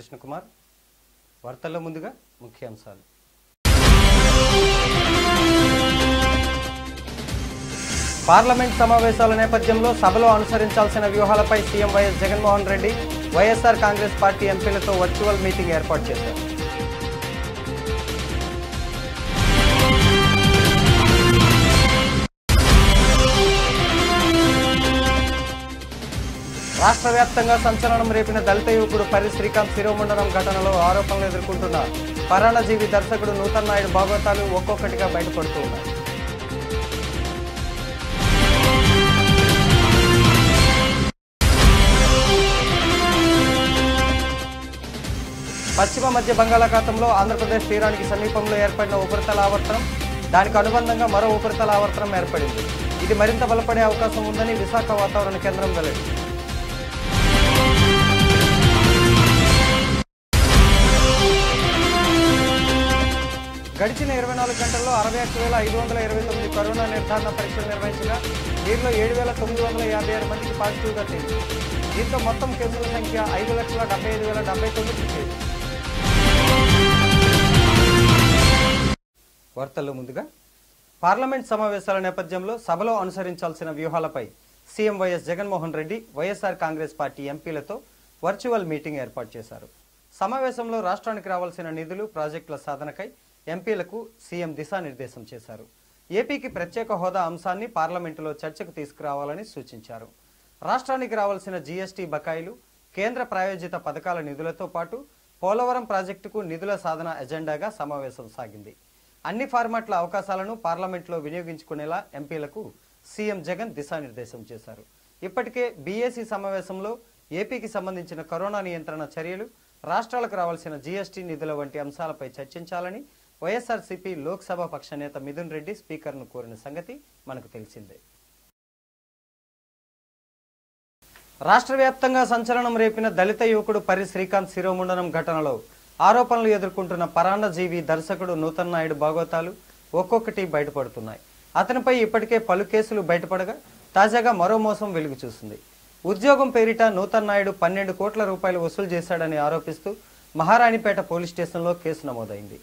కృష్ణకుమార్. వార్తల్లో ముందుగా ముఖ్యాంశాలు. పార్లమెంట్ సమావేశాల నేపథ్యంలో సభలో అనుసరించాల్సిన వ్యూహాలపై CM YS Jaganmohan Reddy YSR Congress party ఎంపీలతో virtual meeting ఏర్పాటు చేశారు. రాష్ట్ర వ్యాప్తంగా సంచలనం రేపిన దళిత యువకుడు పరి శ్రీకాంత్ శిరోమండలం ఘటనలో ఆరోపణలు ఎదుర్కొంటున్న పరాణజీవి దర్శకుడు నూతన్ నాయుడు భాగవతాలు ఒక్కొక్కటిగా బయటపడుతూ ఉన్నాయి. పశ్చిమ మధ్య బంగాళాఖాతంలో ఆంధ్రప్రదేశ్ తీరానికి సమీపంలో ఏర్పడిన ఉపరితల ఆవర్తనం దానికి అనుబంధంగా మరో ఉపరితల ఆవర్తనం ఏర్పడింది. ఇది మరింత బలపడే అవకాశం ఉందని విశాఖ వాతావరణ కేంద్రం వెల్లడించింది గడిచిన ఇరవై నాలుగు గంటల్లో అరవై ఒక్క వేల ఐదు వందల ఇరవై తొమ్మిది కరోనా నిర్ధారణ పరీక్షలు నిర్వహించగా వీరిలో ఏడు వేల తొమ్మిది వందల యాభై ఆరు మందికి పాజిటివ్గా తేలింది. దీంతో మొత్తం కేసుల సంఖ్య ఐదు లక్షల డెబ్బై ఐదు వేల డెబ్బై తొమ్మిది వార్తల్లో ముందుగా పార్లమెంట్ సమావేశాల నేపథ్యంలో సభలో అనుసరించాల్సిన వ్యూహాలపై CM YS Jaganmohan Reddy YSR Congress party ఎంపీలతో virtual meeting ఏర్పాటు చేశారు. సమావేశంలో రాష్ట్రానికి రావాల్సిన నిధులు ప్రాజెక్టుల సాధనకై ఎంపీలకు సీఎం దిశానిర్దేశం చేశారు. ఏపీకి ప్రత్యేక హోదా అంశాన్ని పార్లమెంటులో చర్చకు తీసుకురావాలని సూచించారు. రాష్ట్రానికి రావాల్సిన జీఎస్టీ బకాయిలు కేంద్ర ప్రాయోజిత పథకాల నిధులతో పాటు పోలవరం ప్రాజెక్టుకు నిధుల సాధన ఎజెండాగా సమావేశం సాగింది. అన్ని ఫార్మాట్ల అవకాశాలను పార్లమెంట్లో వినియోగించుకునేలా ఎంపీలకు సీఎం జగన్ దిశానిర్దేశం చేశారు. ఇప్పటికే బీఏసీ సమావేశంలో ఏపీకి సంబంధించిన కరోనా నియంత్రణ చర్యలు రాష్ట్రాలకు రావాల్సిన జీఎస్టీ నిధుల వంటి అంశాలపై చర్చించాలని వైఎస్ఆర్సీపీ లోక్సభ పక్ష నేత మిథున్ రెడ్డి స్పీకర్ను కోరిన సంగతి మనకు తెలిసిందే. రాష్ట్ర వ్యాప్తంగా సంచలనం రేపిన దళిత యువకుడు పరి శ్రీకాంత్ శిరోముండనం ఘటనలో ఆరోపణలు ఎదుర్కొంటున్న పరాన్నజీవి దర్శకుడు నూతన్ నాయుడు భాగవతాలు ఒక్కొక్కటి బయటపడుతున్నాయి. అతనిపై ఇప్పటికే పలు కేసులు బయటపడగా తాజాగా మరో మోసం వెలుగు చూసింది. ఉద్యోగం పేరిట నూతన్ నాయుడు పన్నెండు కోట్ల రూపాయలు వసూలు చేశాడని ఆరోపిస్తూ మహారాణిపేట పోలీస్ స్టేషన్లో కేసు నమోదైంది.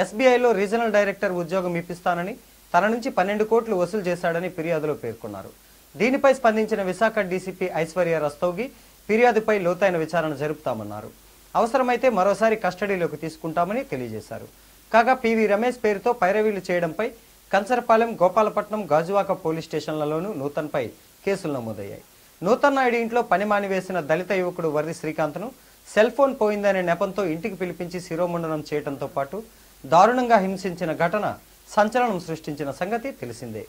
ఎస్బీఐలో రీజనల్ డైరెక్టర్ ఉద్యోగం ఇప్పిస్తానని తన నుంచి పన్నెండు కోట్లు వసూలు చేశాడని ఫిర్యాదులో పేర్కొన్నారు. దీనిపై స్పందించిన విశాఖ డీసీపీ ఐశ్వర్య రస్తోగి ఫిర్యాదుపై లోతైన విచారణ జరుపుతామన్నారు. అవసరమైతే మరోసారి కస్టడీలోకి తీసుకుంటామని తెలియజేశారు. కాగా పివి రమేష్ పేరుతో పైరవీలు చేయడంపై కంచరపాలెం గోపాలపట్నం గాజువాక పోలీస్ స్టేషన్లలోనూ నూతన్పై కేసులు నమోదయ్యాయి. నూతన్ నాయుడు ఇంట్లో పని మానివేసిన దళిత యువకుడు వరది శ్రీకాంత్ను సెల్ ఫోన్ పోయిందనే నెపంతో ఇంటికి పిలిపించి శిరోముండనం చేయడంతో పాటు దారుణంగా హింసించిన ఘటన సంచలనం సృష్టించిన సంగతి తెలిసిందే.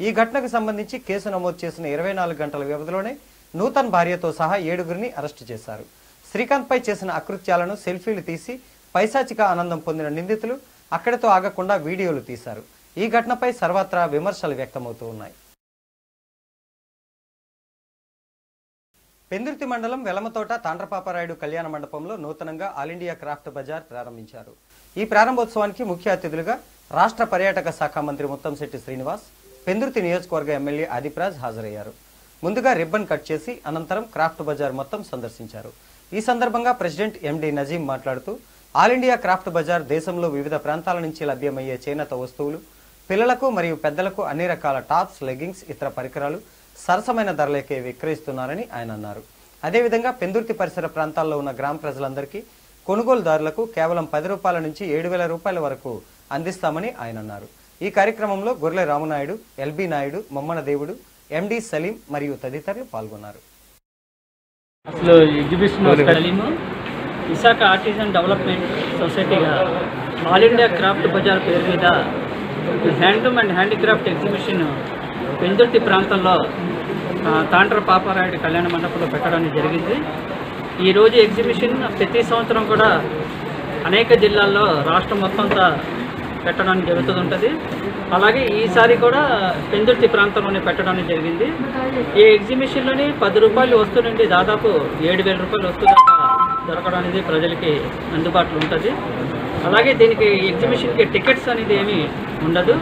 ఈ ఘటనకు సంబంధించి కేసు నమోదు చేసిన ఇరవై నాలుగు గంటల వ్యవధిలోనే నూతన్ భార్యతో సహా ఏడుగురిని అరెస్టు చేశారు. శ్రీకాంత్పై చేసిన అకృత్యాలను సెల్ఫీలు తీసి పైశాచిక ఆనందం పొందిన నిందితులు అక్కడితో ఆగకుండా వీడియోలు తీశారు. ఈ ఘటనపై సర్వత్రా విమర్శలు వ్యక్తమవుతూ ఉన్నాయి. పెందుర్తి మండలం వెలమతోట తాండ్రపాపరాయుడు కళ్యాణ మండపంలో నూతనంగా ఆల్ ఇండియా క్రాఫ్ట్ బజార్ ప్రారంభించారు. ఈ ప్రారంభోత్సవానికి ముఖ్య అతిథులుగా రాష్ట్ర పర్యాటక శాఖ మంత్రి ముత్తంశెట్టి శ్రీనివాస్ పెందుర్తి నియోజకవర్గ ఎమ్మెల్యే ఆదిప్రాజ్ హాజరయ్యారు. ముందుగా రిబ్బన్ కట్ చేసి అనంతరం క్రాఫ్ట్ బజార్ మొత్తం సందర్శించారు. ఈ సందర్భంగా ప్రెసిడెంట్ ఎండి నజీం మాట్లాడుతూ ఆల్ ఇండియా క్రాఫ్ట్ బజార్ దేశంలో వివిధ ప్రాంతాల నుంచి లభ్యమయ్యే చేనేత వస్తువులు పిల్లలకు మరియు పెద్దలకు అన్ని రకాల టాప్స్ లెగ్గింగ్స్ ఇతర పరికరాలు సరసమైన ధరలకే విక్రయిస్తున్నారని ఆయన అన్నారు. అదేవిధంగా పెందుర్తి పరిసర ప్రాంతాల్లో ఉన్న గ్రామ ప్రజలందరికీ కొనుగోలుదారులకు కేవలం పది రూపాయల నుంచి ఏడు వేల రూపాయల వరకు అందిస్తామని ఆయన అన్నారు. ఈ కార్యక్రమంలో గొర్రె రామనాయుడు ఎల్బి నాయుడు మమ్మన దేవుడు ఎండి సలీం మరియు తదితరులు పాల్గొన్నారు. అసలు ఎగ్జిబిషన్ సలీము విశాఖ ఆర్టిజన్ డెవలప్మెంట్ సొసైటీగా ఆల్ ఇండియా క్రాఫ్ట్ బజార్ పేరు మీద handloom and handicraft exhibition Pendurthi ప్రాంతంలో తాండ్ర పాపారాయుడు కళ్యాణ మండపంలో పెట్టడానికి జరిగింది. ఈరోజు ఎగ్జిబిషన్ ప్రతి సంవత్సరం కూడా అనేక జిల్లాల్లో రాష్ట్రం మొత్తం పెట్టడానికి జరుగుతుంటుంది అలాగే ఈసారి కూడా పెందుర్తి ప్రాంతంలోనే పెట్టడానికి జరిగింది. ఈ ఎగ్జిబిషన్లోని పది రూపాయలు వస్తువు నుండి దాదాపు ఏడు వేల రూపాయలు వస్తువు దాకా దొరకడం అనేది ప్రజలకి అందుబాటులో ఉంటుంది. అలాగే దీనికి ఎగ్జిబిషన్కి టికెట్స్ అనేది ఏమీ ఉండదు.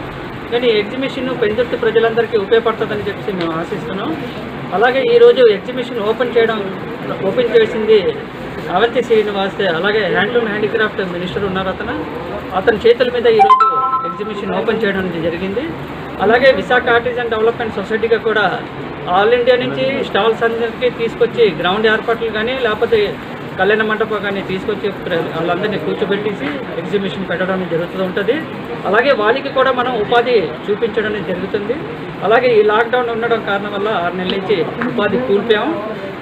కానీ ఎగ్జిబిషన్ పెందుర్తి ప్రజలందరికీ ఉపయోగపడుతుందని చెప్పేసి మేము ఆశిస్తున్నాం. అలాగే ఈరోజు ఎగ్జిబిషన్ ఓపెన్ చేయడం ఓపెన్ చేసింది అవంతి శ్రీనివాస్ అలాగే హ్యాండ్లూమ్ హ్యాండిక్రాఫ్ట్ మినిస్టర్ ఉన్నారు అతను. అతని చేతుల మీద ఈరోజు ఎగ్జిబిషన్ ఓపెన్ చేయడం జరిగింది. అలాగే విశాఖ ఆర్టిజన్ డెవలప్మెంట్ సొసైటీగా కూడా ఆల్ ఇండియా నుంచి స్టాల్స్ అందరికీ తీసుకొచ్చి గ్రౌండ్ ఏర్పాట్లు కానీ లేకపోతే కళ్యాణ మండపం కానీ తీసుకొచ్చి వాళ్ళందరినీ కూర్చోబెట్టేసి ఎగ్జిబిషన్ పెట్టడం జరుగుతూ ఉంటుంది. అలాగే వాళ్ళకి కూడా మనం ఉపాధి చూపించడం జరుగుతుంది. అలాగే ఈ లాక్డౌన్ ఉండడం కారణం వల్ల ఆరు నెలల నుంచి ఉపాధి కూల్పాము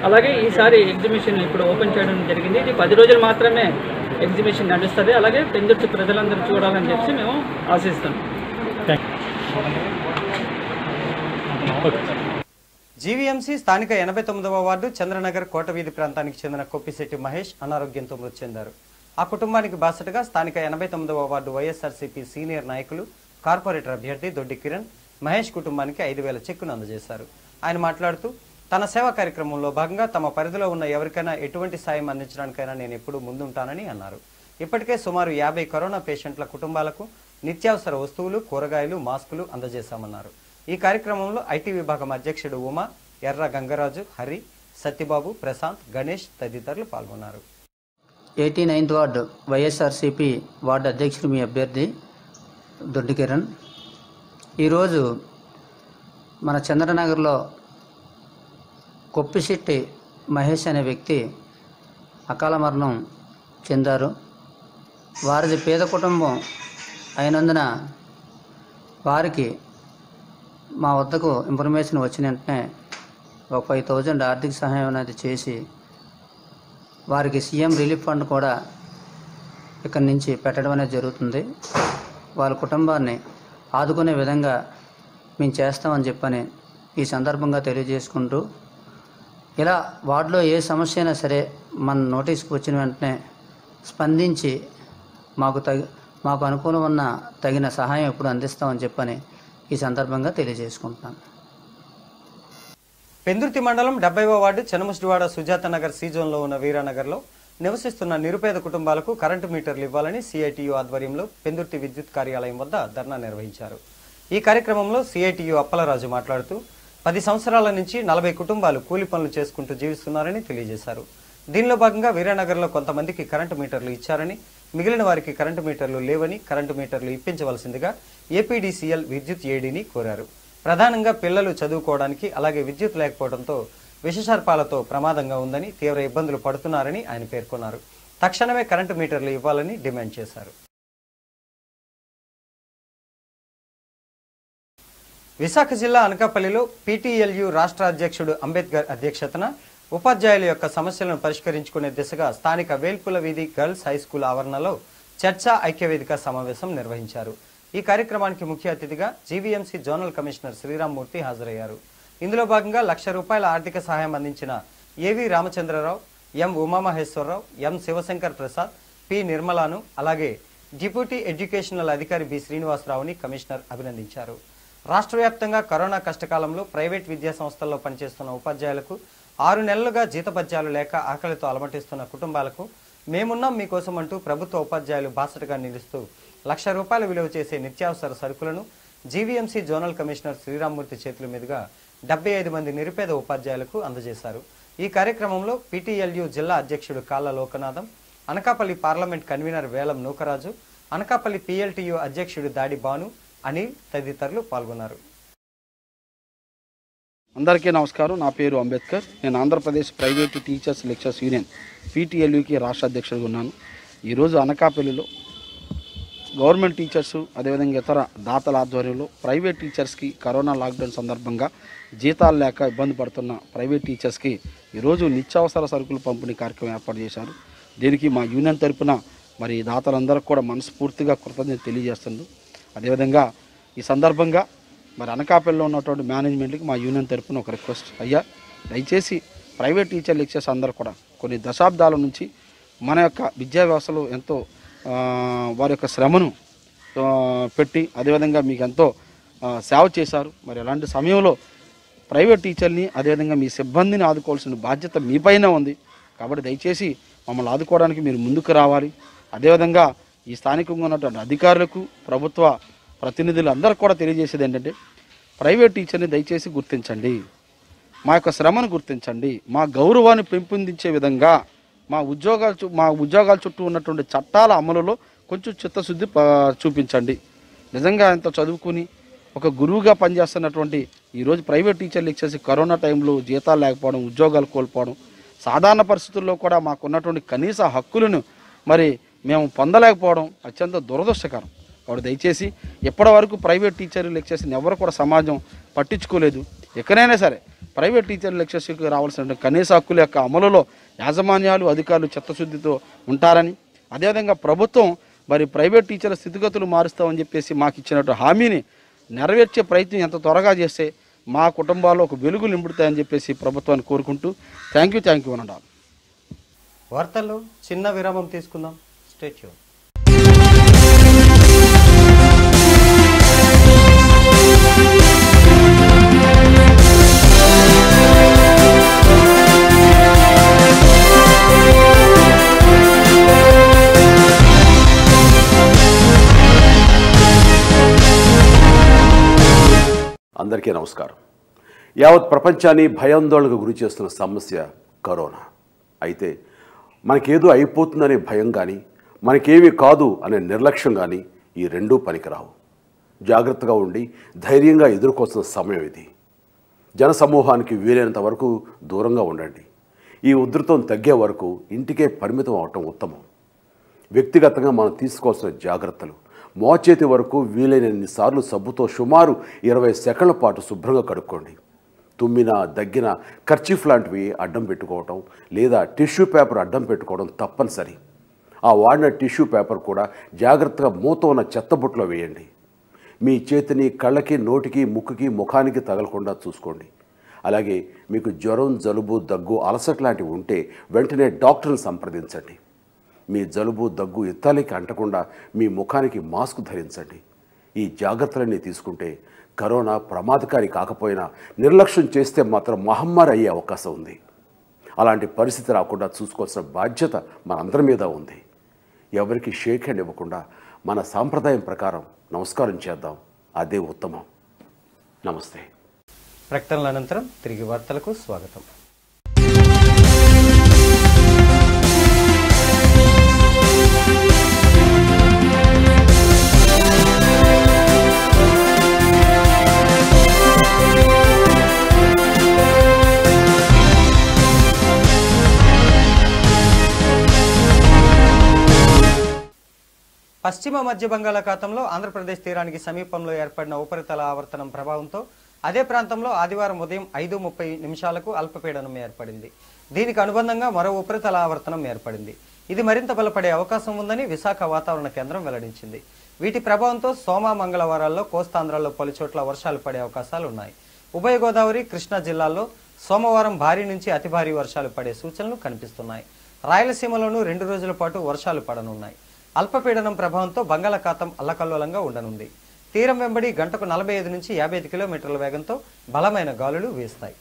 అలాగే ఈసారి ఎగ్జిబిషన్ ఇప్పుడు ఓపెన్ చేయడం జరిగింది. ఇది పది రోజులు మాత్రమే ఎగ్జిబిషన్ నడుస్తుంది. అలాగే పెందుర్తి ప్రజలందరూ చూడాలని చెప్పి మేము ఆశిస్తున్నాం. జీవీఎంసీ స్థానిక ఎనభై తొమ్మిదవ వార్డు చంద్రనగర్ కోటవీధి ప్రాంతానికి చెందిన కొప్పిశెట్టి మహేష్ అనారోగ్యంతో మృతి చెందారు. ఆ కుటుంబానికి బాసటగా స్థానిక ఎనభై తొమ్మిదవ వార్డు వైఎస్ఆర్సీపీ సీనియర్ నాయకులు కార్పొరేటర్ అభ్యర్థి దొడ్డి కిరణ్ మహేష్ కుటుంబానికి ఐదు వేల చెక్కును అందజేశారు. ఆయన మాట్లాడుతూ తన సేవా కార్యక్రమంలో భాగంగా తమ పరిధిలో ఉన్న ఎవరికైనా ఎటువంటి సాయం అందించడానికైనా నేను ఎప్పుడూ ముందుంటానని అన్నారు. ఇప్పటికే సుమారు యాభై కరోనా పేషెంట్ల కుటుంబాలకు నిత్యావసర వస్తువులు కూరగాయలు మాస్కులు అందజేశామన్నారు. ఈ కార్యక్రమంలో ఐటీ విభాగం అధ్యక్షుడు ఉమా ఎర్ర గంగరాజు హరి సత్యబాబు ప్రశాంత్ గణేష్ తదితరులు పాల్గొన్నారు. Eighty ninth ward YSRCP ward అధ్యక్షుడు మీ అభ్యర్థి దొడ్డికిరణ్ ఈరోజు మన చంద్రనగర్లో కొప్పిశెట్టి మహేష్ అనే వ్యక్తి అకాల మరణం చెందారు. వారిది పేద కుటుంబం అయినందున వారికి మా వద్దకు ఇన్ఫర్మేషన్ వచ్చిన వెంటనే ఒక ఫైవ్ థౌజండ్ ఆర్థిక సహాయం అనేది చేసి వారికి సీఎం రిలీఫ్ ఫండ్ కూడా ఇక్కడి నుంచి పెట్టడం అనేది జరుగుతుంది. వాళ్ళ కుటుంబాన్ని ఆదుకునే విధంగా మేము చేస్తామని చెప్పని ఈ సందర్భంగా తెలియజేసుకుంటూ ఇలా వార్డులో ఏ సమస్య అయినా సరే మన నోటీస్కి వచ్చిన వెంటనే స్పందించి మాకు తగి మాకు అనుకూలం ఉన్న తగిన సహాయం ఎప్పుడు అందిస్తామని చెప్పని ఈ సందర్భంగా తెలియజేసుకుంటున్నాను. పెందుర్తి మండలం డెబ్బైవ వార్డు చెనముష్టివాడ సుజాత నగర్ సీ ఉన్న వీరానగర్లో నివసిస్తున్న నిరుపేద కుటుంబాలకు కరెంటు మీటర్లు ఇవ్వాలని సిఐటియు ఆధ్వర్యంలో పెందుర్తి విద్యుత్ కార్యాలయం వద్ద ధర్నా నిర్వహించారు. ఈ కార్యక్రమంలో సిఐటియు అప్పలరాజు మాట్లాడుతూ పది సంవత్సరాల నుంచి నలభై కుటుంబాలు కూలి పనులు చేసుకుంటూ జీవిస్తున్నారని తెలియజేశారు. దీనిలో భాగంగా వీరానగర్లో కొంతమందికి కరెంటు మీటర్లు ఇచ్చారని మిగిలిన వారికి కరెంటు మీటర్లు లేవని కరెంటు మీటర్లు ఇప్పించవలసిందిగా ఏపీడీసీఎల్ విద్యుత్ ఏడీని కోరారు. ప్రధానంగా పిల్లలు చదువుకోవడానికి అలాగే విద్యుత్ లేకపోవడంతో విషసర్పాలతో ప్రమాదంగా ఉందని తీవ్ర ఇబ్బందులు పడుతున్నారని ఆయన పేర్కొన్నారు. తక్షణమే కరెంటు మీటర్లు ఇవ్వాలని డిమాండ్ చేశారు. విశాఖ జిల్లా అనకాపల్లిలో పీటీఎల్యు రాష్ట్ర అధ్యక్షుడు అంబేద్కర్ అధ్యక్షతన ఉపాధ్యాయుల యొక్క సమస్యలను పరిష్కరించుకునే దిశగా స్థానిక వేల్పుల వీధి గర్ల్స్ హై స్కూల్ ఆవరణలో చర్చా ఐక్యవేదిక సమావేశం నిర్వహించారు. ఈ కార్యక్రమానికి ముఖ్య అతిథిగా జీవీఎంసీ జోనల్ కమిషనర్ శ్రీరామ్మూర్తి హాజరయ్యారు. ఇందులో భాగంగా లక్ష రూపాయల ఆర్థిక సహాయం అందించిన A V Ramachandrarao M Umamaheswararao M Sivashankar Prasad P నిర్మలాను అలాగే డిప్యూటీ ఎడ్యుకేషనల్ అధికారి బి శ్రీనివాసరావుని కమిషనర్ అభినందించారు. రాష్ట్ర వ్యాప్తంగా కరోనా కష్టకాలంలో ప్రైవేట్ విద్యా సంస్థల్లో పనిచేస్తున్న ఉపాధ్యాయులకు ఆరు నెలలుగా జీతభత్యాలు లేక ఆకలితో అలమటిస్తున్న కుటుంబాలకు మేమున్నాం మీకోసం అంటూ ప్రభుత్వ ఉపాధ్యాయులు బాసటగా నిలుస్తూ లక్ష రూపాయల విలువ చేసే నిత్యావసర సరుకులను జీవీఎంసీ జోనల్ కమిషనర్ శ్రీరామ్మూర్తి చేతుల మీదుగా డెబ్బై ఐదు మంది నిరుపేద ఉపాధ్యాయులకు అందజేశారు. ఈ కార్యక్రమంలో పీటీఎల్యు జిల్లా అధ్యక్షుడు కాళ్ళ లోకనాథం అనకాపల్లి పార్లమెంట్ కన్వీనర్ వేలం నూకరాజు అనకాపల్లి పిఎల్టీయు అధ్యక్షుడు దాడి భాను అనిల్ తదితరులు పాల్గొన్నారు. అందరికీ నమస్కారం. నా పేరు అంబేద్కర్. నేను Andhra Pradesh private teachers lectures union పీటీఎల్యూకి రాష్ట్ర అధ్యక్షుడిగా ఉన్నాను. ఈరోజు అనకాపల్లిలో గవర్నమెంట్ టీచర్స్ అదేవిధంగా ఇతర దాతల ఆధ్వర్యంలో ప్రైవేట్ టీచర్స్కి కరోనా లాక్డౌన్ సందర్భంగా జీతాలు లేక ఇబ్బంది పడుతున్న ప్రైవేట్ టీచర్స్కి ఈరోజు నిత్యావసర సరుకులు పంపిణీ కార్యక్రమం ఏర్పాటు చేశారు. దీనికి మా యూనియన్ తరపున మరి దాతలందరికీ కూడా మనస్ఫూర్తిగా కృతజ్ఞత తెలియజేస్తుంది అదేవిధంగా ఈ సందర్భంగా మరి అనకాపల్లిలో ఉన్నటువంటి మేనేజ్మెంట్కి మా యూనియన్ తరపున ఒక రిక్వెస్ట్. అయ్యా దయచేసి ప్రైవేట్ టీచర్ లెక్చర్స్ అందరూ కూడా కొన్ని దశాబ్దాల నుంచి మన యొక్క విద్యా వ్యవస్థలో ఎంతో వారి యొక్క శ్రమను పెట్టి అదేవిధంగా మీకు ఎంతో సేవ చేశారు. మరి అలాంటి సమయంలో ప్రైవేట్ టీచర్ని అదేవిధంగా మీ సిబ్బందిని ఆదుకోవాల్సిన బాధ్యత మీపైనే ఉంది. కాబట్టి దయచేసి మమ్మల్ని ఆదుకోవడానికి మీరు ముందుకు రావాలి. అదేవిధంగా ఈ స్థానికంగా ఉన్నటువంటి అధికారులకు ప్రభుత్వ ప్రతినిధులు అందరూ కూడా తెలియజేసేది ఏంటంటే ప్రైవేట్ టీచర్ని దయచేసి గుర్తించండి. మా యొక్క శ్రమను గుర్తించండి. మా గౌరవాన్ని పెంపొందించే విధంగా మా ఉద్యోగాలు మా ఉద్యోగాల చుట్టూ ఉన్నటువంటి చట్టాల అమలులో కొంచెం చిత్తశుద్ధి చూపించండి. నిజంగా ఇంత చదువుకుని ఒక గురువుగా పనిచేస్తున్నటువంటి ఈరోజు ప్రైవేట్ టీచర్లు ఇచ్చేసి కరోనా టైంలో జీతాలు లేకపోవడం ఉద్యోగాలు కోల్పోవడం సాధారణ పరిస్థితుల్లో కూడా మాకున్నటువంటి కనీస హక్కులను మరి మేము పొందలేకపోవడం అత్యంత దురదృష్టకరం. వాడు దయచేసి ఎప్పటి వరకు ప్రైవేట్ టీచర్లు లెక్చర్స్ని ఎవరు కూడా సమాజం పట్టించుకోలేదు. ఎక్కడైనా సరే ప్రైవేట్ టీచర్ లెక్చర్స్కి రావాల్సిన కనీస హక్కుల యొక్క అమలులో యాజమాన్యాలు అధికారులు చిత్తశుద్ధితో ఉంటారని అదేవిధంగా ప్రభుత్వం మరి ప్రైవేట్ టీచర్ల స్థితిగతులు మారుస్తామని చెప్పేసి మాకు ఇచ్చినట్టు హామీని నెరవేర్చే ప్రయత్నం ఎంత త్వరగా చేస్తే మా కుటుంబాల్లో ఒక వెలుగు నింపుతాయని చెప్పేసి ప్రభుత్వాన్ని కోరుకుంటూ థ్యాంక్ యూ థ్యాంక్ యూ అనండి వార్తల్లో చిన్న విరామం తీసుకుందాం. స్టేట్యూ అందరికీ నమస్కారం. యావత్ ప్రపంచాన్ని భయాందోళనకు గురి చేస్తున్న సమస్య కరోనా. అయితే మనకేదో అయిపోతుందనే భయం కానీ మనకేమీ కాదు అనే నిర్లక్ష్యం కానీ ఈ రెండూ పనికిరావు. జాగ్రత్తగా ఉండి ధైర్యంగా ఎదుర్కోవాల్సిన సమయం ఇది. జనసమూహానికి వీలైనంత వరకు దూరంగా ఉండండి. ఈ ఉధృతం తగ్గే వరకు ఇంటికే పరిమితం అవటం ఉత్తమం. వ్యక్తిగతంగా మనం తీసుకోవాల్సిన జాగ్రత్తలు మోచేతి వరకు వీలైనన్ని సార్లు సబ్బుతో సుమారు ఇరవై సెకండ్ల పాటు శుభ్రంగా కడుక్కోండి. తుమ్మిన దగ్గిన కర్చీఫ్ లాంటివి అడ్డం పెట్టుకోవటం లేదా టిష్యూ పేపర్ అడ్డం పెట్టుకోవడం తప్పనిసరి. ఆ వాడిన టిష్యూ పేపర్ కూడా జాగ్రత్తగా మూత ఉన్న చెత్తబుట్టలో వేయండి. మీ చేతిని కళ్ళకి నోటికి ముక్కుకి ముఖానికి తగలకుండా చూసుకోండి. అలాగే మీకు జ్వరం జలుబు దగ్గు అలసట లాంటివి ఉంటే వెంటనే డాక్టర్ని సంప్రదించండి. మీ జలుబు దగ్గు ఇత్తాలికి అంటకుండా మీ ముఖానికి మాస్క్ ధరించండి. ఈ జాగ్రత్తలన్నీ తీసుకుంటే కరోనా ప్రమాదకారి కాకపోయినా నిర్లక్ష్యం చేస్తే మాత్రం మహమ్మారి అయ్యే అవకాశం ఉంది. అలాంటి పరిస్థితి రాకుండా చూసుకోవాల్సిన బాధ్యత మనందరి మీద ఉంది. ఎవరికి షేక్ హ్యాండ్ ఇవ్వకుండా మన సాంప్రదాయం ప్రకారం నమస్కారం చేద్దాం. అదే ఉత్తమం. నమస్తే. ప్రకటనల అనంతరం తిరిగి వార్తలకు స్వాగతం. పశ్చిమ మధ్య బంగాళాఖాతంలో ఆంధ్రప్రదేశ్ తీరానికి సమీపంలో ఏర్పడిన ఉపరితల ఆవర్తనం ప్రభావంతో అదే ప్రాంతంలో ఆదివారం ఉదయం ఐదు ముప్పై నిమిషాలకు అల్పపీడనం ఏర్పడింది. దీనికి అనుబంధంగా మరో ఉపరితల ఆవర్తనం ఏర్పడింది. ఇది మరింత బలపడే అవకాశం ఉందని విశాఖ వాతావరణ కేంద్రం వెల్లడించింది. వీటి ప్రభావంతో సోమ మంగళవారాల్లో కోస్తాంధ్రలో పలుచోట్ల వర్షాలు పడే అవకాశాలు ఉన్నాయి. ఉభయ గోదావరి కృష్ణా జిల్లాల్లో సోమవారం భారీ నుంచి అతి భారీ వర్షాలు పడే సూచనలు కనిపిస్తున్నాయి. రాయలసీమలోనూ రెండు రోజుల పాటు వర్షాలు పడనున్నాయి. అల్పపీడనం ప్రభావంతో బంగాళాఖాతం అల్లకల్లోలంగా ఉండనుంది. తీరం వెంబడి గంటకు నలభై ఐదు నుంచి యాభై ఐదు కిలోమీటర్ల వేగంతో బలమైన గాలులు వీస్తాయి.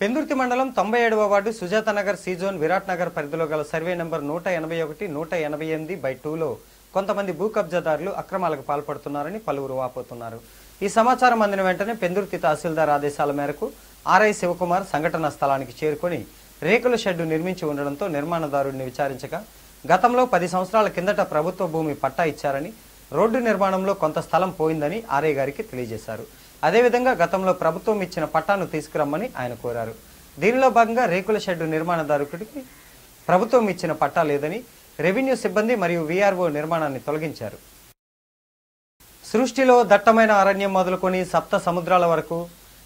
పెందుర్తి మండలం తొంభై ఏడవ వార్డు సుజాత నగర్ విరాట్ నగర్ పరిధిలో గల సర్వే నెంబర్ నూట ఎనభై ఒకటి నూట ఎనభై ఎనిమిది బై టూలో కొంతమంది భూ కబ్జాదారులు అక్రమాలకు పాల్పడుతున్నారని పలువురు వాపోతున్నారు. ఈ సమాచారం అందిన వెంటనే పెందుర్తి తహసీల్దార్ ఆదేశాల మేరకు ఆర్ఐ శివకుమార్ సంఘటనా స్థలానికి చేరుకొని రేకుల షెడ్డు నిర్మించి ఉండడంతో నిర్మాణదారుడిని విచారించగా గతంలో పది సంవత్సరాల కిందట ప్రభుత్వ భూమి పట్టా ఇచ్చారని రోడ్డు నిర్మాణంలో కొంత స్థలం పోయిందని ఆర్య గారికి తెలియజేశారు. అదేవిధంగా గతంలో ప్రభుత్వం ఇచ్చిన పట్టాను తీసుకురమ్మని ఆయన కోరారు. దీనిలో భాగంగా రేకుల షెడ్డు నిర్మాణదారుడికి ప్రభుత్వం ఇచ్చిన పట్టా లేదని రెవెన్యూ సిబ్బంది మరియు వీఆర్ఓ నిర్మాణాన్ని తొలగించారు. సృష్టిలో దట్టమైన అరణ్యం మొదలుకొని సప్త సముద్రాల వరకు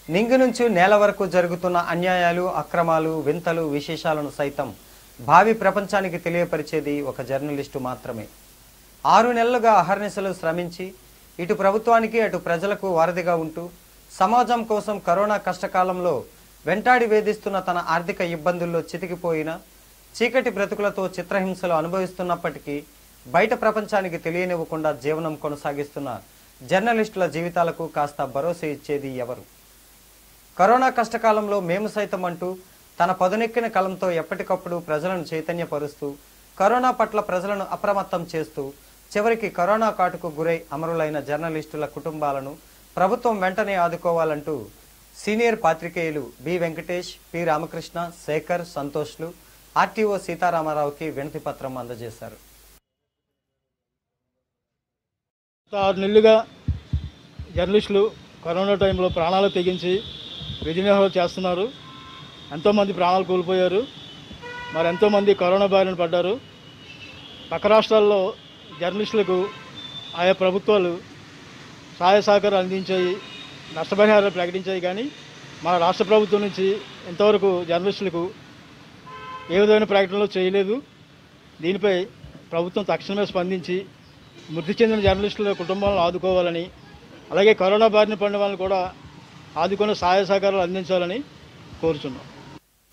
నింగి నుంచి నేల వరకు జరుగుతున్న అన్యాయాలు అక్రమాలు వింతలు విశేషాలను సైతం భావి ప్రపంచానికి తెలియపరిచేది ఒక జర్నలిస్టు మాత్రమే. ఆరు నెలలుగా అహర్నిశలు శ్రమించి ఇటు ప్రభుత్వానికి అటు ప్రజలకు వారధిగా ఉంటూ సమాజం కోసం కరోనా కష్టకాలంలో వెంటాడి వేధిస్తున్న తన ఆర్థిక ఇబ్బందుల్లో చితికిపోయిన చీకటి బ్రతుకులతో చిత్రహింసలు అనుభవిస్తున్నప్పటికీ బయట ప్రపంచానికి తెలియనివ్వకుండా జీవనం కొనసాగిస్తున్న జర్నలిస్టుల జీవితాలకు కాస్త భరోసా ఇచ్చేది ఎవరు? కరోనా కష్టకాలంలో మేము సైతం అంటూ తన పదునెక్కిన కలంతో ఎప్పటికప్పుడు ప్రజలను చైతన్యపరుస్తూ కరోనా పట్ల ప్రజలను అప్రమత్తం చేస్తూ చివరికి కరోనా కాటుకు గురై అమరులైన జర్నలిస్టుల కుటుంబాలను ప్రభుత్వం వెంటనే ఆదుకోవాలంటూ సీనియర్ పాత్రికేయులు బి వెంకటేష్ పి రామకృష్ణ శేఖర్ సంతోష్లు ఆర్టీఓ సీతారామారావుకి వినతి పత్రం అందజేశారు. ఆరు నెలలుగా జర్నలిస్టులు కరోనా టైంలో ప్రాణాలు తెగించి విధినిర్వహణ చేస్తున్నారు. ఎంతోమంది ప్రాణాలు కోల్పోయారు. మరి ఎంతోమంది కరోనా బారిన పడ్డారు. పక్క రాష్ట్రాల్లో జర్నలిస్టులకు ఆయా ప్రభుత్వాలు సహాయ సహకారాలు అందించాయి. నష్టపరిహారాలు ప్రకటించాయి కానీ మన రాష్ట్ర ప్రభుత్వం నుంచి ఇంతవరకు జర్నలిస్టులకు ఏ విధమైన ప్రకటనలు చేయలేదు. దీనిపై ప్రభుత్వం తక్షణమే స్పందించి మృతి చెందిన జర్నలిస్టుల కుటుంబాలను ఆదుకోవాలని అలాగే కరోనా బారిన పడిన వాళ్ళని కూడా ఆదుకొని సహాయ సహకారాలు అందించాలని కోరుచున్నాం.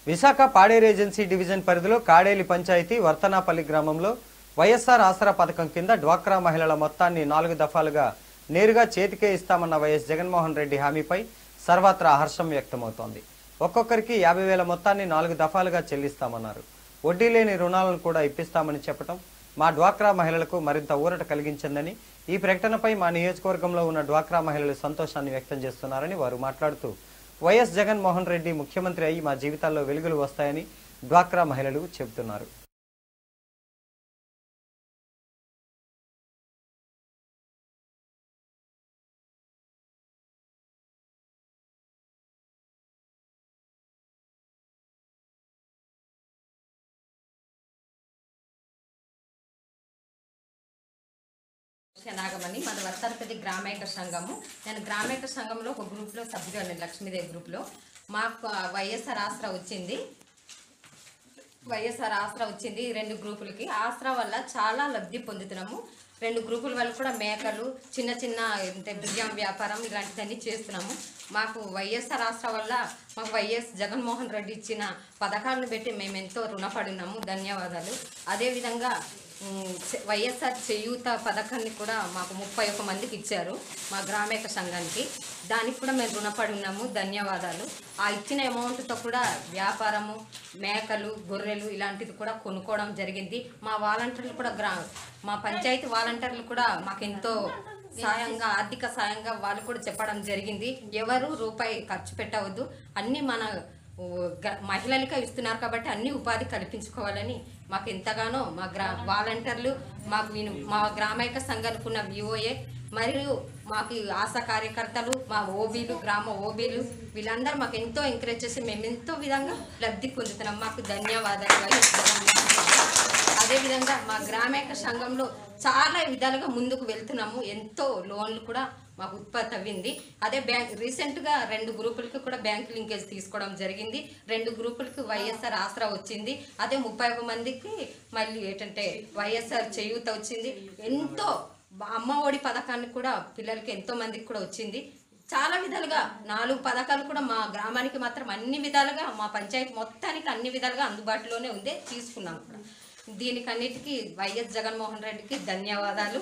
విశాఖ పాడేరు ఏజెన్సీ డివిజన్ పరిధిలో కాడేలి పంచాయతీ వర్తనాపల్లి గ్రామంలో వైఎస్ఆర్ ఆసరా పథకం కింద డ్వాక్రా మహిళల మొత్తాన్ని నాలుగు దఫాలుగా నేరుగా చేతికే ఇస్తామన్న వైఎస్ జగన్మోహన్ రెడ్డి హామీపై సర్వత్రా హర్షం వ్యక్తమవుతోంది. ఒక్కొక్కరికి యాభై వేల మొత్తాన్ని నాలుగు దఫాలుగా చెల్లిస్తామన్నారు. వడ్డీ లేని రుణాలను కూడా ఇప్పిస్తామని చెప్పడం మా డ్వాక్రా మహిళలకు మరింత ఊరట కలిగించిందని ఈ ప్రకటనపై మా నియోజకవర్గంలో ఉన్న డ్వాక్రా మహిళలు సంతోషాన్ని వ్యక్తం చేస్తున్నారని వారు మాట్లాడుతూ వైఎస్ జగన్మోహన్ రెడ్డి ముఖ్యమంత్రి అయి మా జీవితాల్లో వెలుగులు వస్తాయని డ్వాక్రా మహిళలు చెబుతున్నారు. నాగమణి మన వర్తనపతి గ్రామేక సంఘము. నేను గ్రామేక సంఘంలో ఒక గ్రూప్లో సభ్యుడు లక్ష్మీదేవి గ్రూప్లో. మాకు వైఎస్ఆర్ ఆసరా వచ్చింది. వైఎస్ఆర్ ఆసరా వచ్చింది రెండు గ్రూపులకి. ఆసరా వల్ల చాలా లబ్ధి పొందుతున్నాము. రెండు గ్రూపుల వల్ల కూడా మేకలు చిన్న చిన్న అంటే బియ్యం వ్యాపారం ఇలాంటివన్నీ చేస్తున్నాము. మాకు వైఎస్ఆర్ ఆసరా వల్ల మాకు వైఎస్ జగన్మోహన్ రెడ్డి ఇచ్చిన పథకాలను పెట్టి మేము ఎంతో రుణపడినాము ధన్యవాదాలు. అదేవిధంగా వైఎస్ఆర్ చేయూత పథకాన్ని కూడా మాకు ముప్పై ఒక మందికి ఇచ్చారు మా గ్రామేక సంఘానికి. దానికి కూడా మేము రుణపడి ఉన్నాము. ధన్యవాదాలు. ఆ ఇచ్చిన అమౌంట్తో కూడా వ్యాపారము మేకలు గొర్రెలు ఇలాంటిది కూడా కొనుక్కోవడం జరిగింది. మా వాలంటీర్లు కూడా గ్రా మా పంచాయతీ వాలంటీర్లు కూడా మాకెంతో సాయంగా ఆర్థిక సాయంగా వాళ్ళు కూడా చెప్పడం జరిగింది. ఎవరు రూపాయి ఖర్చు పెట్టవద్దు. అన్నీ మన మహిళలకే ఇస్తున్నారు కాబట్టి అన్ని ఉపాధి కల్పించుకోవాలని మాకు ఎంతగానో మా గ్రా వాలంటీర్లు మాకు మా గ్రామైక సంఘానికి ఉన్న విఓఏ మరియు మాకు ఆశా కార్యకర్తలు మా ఓబీలు గ్రామ ఓబీలు వీళ్ళందరూ మాకు ఎంతో ఎంకరేజ్ చేసి మేము ఎంతో విధంగా లబ్ధి పొందుతున్నాం. మాకు ధన్యవాదాలు. అదేవిధంగా మా గ్రామీణ సంఘంలో చాలా విధాలుగా ముందుకు వెళ్తున్నాము. ఎంతో లోన్లు కూడా మాకు ఉత్పత్తి అవ్వింది. అదే బ్యాంక్ రీసెంట్గా రెండు గ్రూపులకి కూడా బ్యాంక్ లింకేజ్ తీసుకోవడం జరిగింది. రెండు గ్రూపులకి వైఎస్ఆర్ ఆసరా వచ్చింది. అదే ముప్పై మందికి మళ్ళీ ఏంటంటే వైఎస్ఆర్ చేయూత వచ్చింది. ఎంతో అమ్మ ఒడి పథకాన్ని కూడా పిల్లలకి ఎంతో మందికి కూడా వచ్చింది. చాలా విధాలుగా నాలుగు పథకాలు కూడా మా గ్రామానికి మాత్రం అన్ని విధాలుగా మా పంచాయతీ మొత్తానికి అన్ని విధాలుగా అందుబాటులోనే ఉంది. తీసుకున్నాం కూడా. దీనికన్నిటికీ వైఎస్ జగన్మోహన్ రెడ్డికి ధన్యవాదాలు.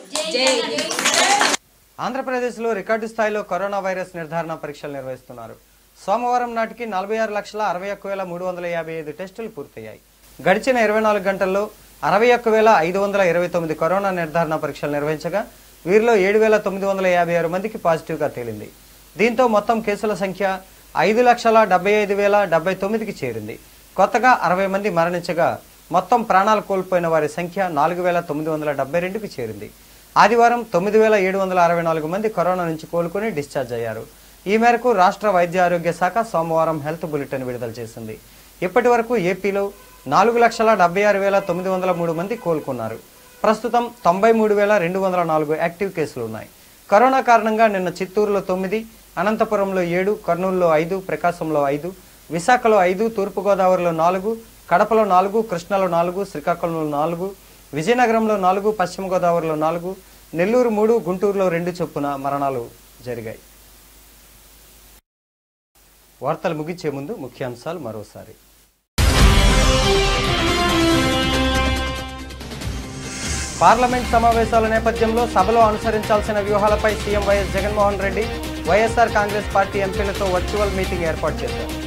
ఆంధ్రప్రదేశ్లో రికార్డు స్థాయిలో కరోనా వైరస్ నిర్ధారణ పరీక్షలు నిర్వహిస్తున్నారు. సోమవారం నాటికి నలభై ఆరు లక్షల అరవై ఒక్క వేల మూడు వందల యాభై ఐదు టెస్టులు పూర్తయ్యాయి. గడిచిన ఇరవై నాలుగు గంటల్లో అరవై ఒక్క వేల ఐదు వందల ఇరవై తొమ్మిది కరోనా నిర్ధారణ పరీక్షలు నిర్వహించగా వీరిలో ఏడు వేల తొమ్మిది వందల యాభై ఆరు మందికి పాజిటివ్గా తేలింది. దీంతో మొత్తం కేసుల సంఖ్య ఐదు లక్షల డెబ్బై ఐదు వేల డెబ్బై తొమ్మిదికి చేరింది. కొత్తగా అరవై మంది మరణించగా మొత్తం ప్రాణాలు కోల్పోయిన వారి సంఖ్య నాలుగు వేల తొమ్మిది వందల డెబ్బై రెండుకి చేరింది. ఆదివారం తొమ్మిది వేల ఏడు వందల అరవై నాలుగు మంది కరోనా నుంచి కోలుకుని డిశ్చార్జ్ అయ్యారు. ఈ మేరకు రాష్ట్ర వైద్య ఆరోగ్య శాఖ సోమవారం హెల్త్ బులెటిన్ విడుదల చేసింది. ఇప్పటి వరకు ఏపీలో నాలుగు లక్షల డెబ్బై ఆరు వేల తొమ్మిది వందల మూడు మంది కోలుకున్నారు. ప్రస్తుతం తొంభై మూడు వేల రెండు వందల నాలుగు యాక్టివ్ కేసులు ఉన్నాయి. కరోనా కారణంగా నిన్న చిత్తూరులో తొమ్మిది అనంతపురంలో ఏడు కర్నూలులో ఐదు ప్రకాశంలో ఐదు విశాఖలో ఐదు తూర్పుగోదావరిలో నాలుగు కడపలో నాలుగు కృష్ణలో నాలుగు శ్రీకాకుళంలో నాలుగు విజయనగరంలో నాలుగు పశ్చిమ గోదావరిలో నాలుగు నెల్లూరు మూడు గుంటూరులో రెండు చొప్పున మరణాలు జరిగాయి. వార్తలు ముగించే ముందు ముఖ్యాంశాలు మరోసారి. పార్లమెంట్ సమావేశాల నేపథ్యంలో సభలో అనుసరించాల్సిన వ్యూహాలపై CM YS Jaganmohan Reddy YSR Congress party ఎంపీలతో virtual meeting ఏర్పాటు చేశారు.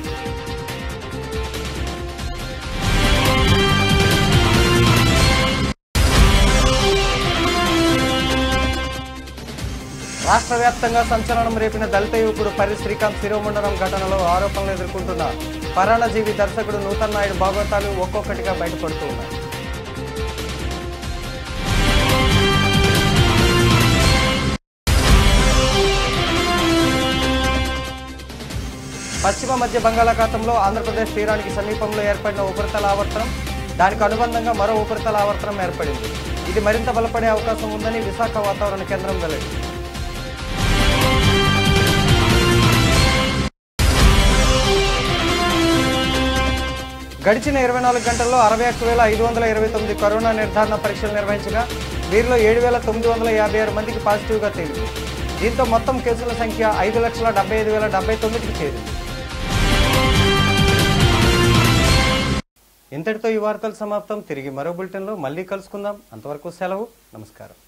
రాష్ట్ర వ్యాప్తంగా సంచలనం రేపిన దళిత యువకుడు పరి శ్రీకాంత్ శిరోమండలం ఘటనలో ఆరోపణలు ఎదుర్కొంటున్న పరాణజీవి దర్శకుడు నూతన్ నాయుడు భాగవతాలు ఒక్కొక్కటిగా బయటపడుతూ ఉన్నాయి. పశ్చిమ మధ్య బంగాళాఖాతంలో ఆంధ్రప్రదేశ్ తీరానికి సమీపంలో ఏర్పడిన ఉపరితల ఆవర్తనం దానికి అనుబంధంగా మరో ఉపరితల ఆవర్తనం ఏర్పడింది. ఇది మరింత బలపడే అవకాశం ఉందని విశాఖ వాతావరణ కేంద్రం వెల్లడించింది గడిచిన ఇరవై నాలుగు గంటల్లో అరవై ఒక్క వేల ఐదు వందల ఇరవై తొమ్మిది కరోనా నిర్ధారణ పరీక్షలు నిర్వహించగా వీరిలో ఏడు వేల తొమ్మిది వందల యాభై ఆరు మందికి పాజిటివ్గా తేలింది. దీంతో మొత్తం కేసుల సంఖ్య ఐదు లక్షల డెబ్బై ఐదు వేల డెబ్బై తొమ్మిదికి చేరింది. ఇంతటితో ఈ వార్తలు సమాప్తం. తిరిగి మరో బులెటిన్లో మళ్ళీ కలుసుకుందాం. అంతవరకు సెలవు. నమస్కారం.